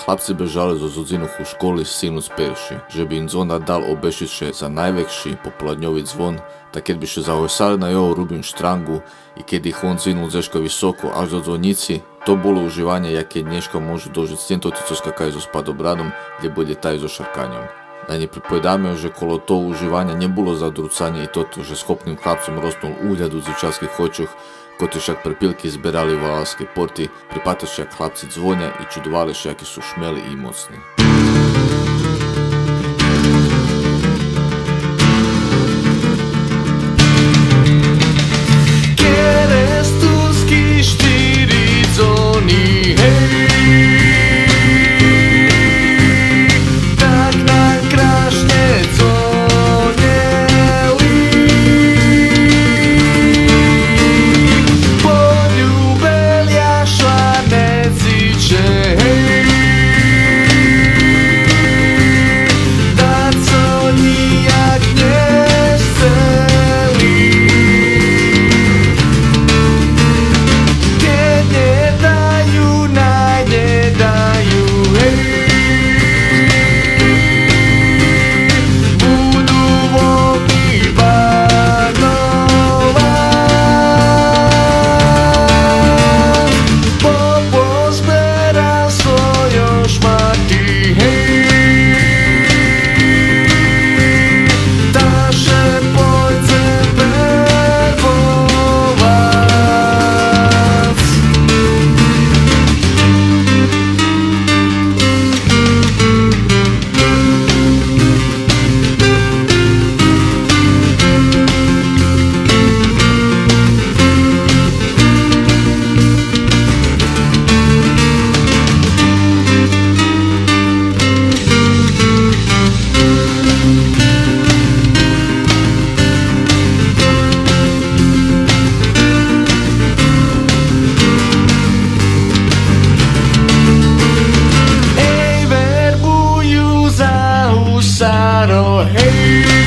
Chlapci bežali zo zodzinuch u školy sinu spevši, že by im zvona dal obešiše za najvekší popladňový zvon, tak keď by še zahojsali na jeho rubim štrangu i keď ich on zvinul zeško visoko až do zvonici, to bolo uživanje jaké dneško môžu dožiť s týmto co skakajú so spadobradom, kde bude taj so šarkanjom. najlepri pojedamy, że koło to nije bilo było zadrucania i to, że schopnym chłopcom rosnął ugled u dzieciarskich oczach, kotyż jak prepilki zbierali walalskie porti, pripataš jak chłopcy dzwonia i czudowali, że jakie są szmieli i mocni. bottle. Hey.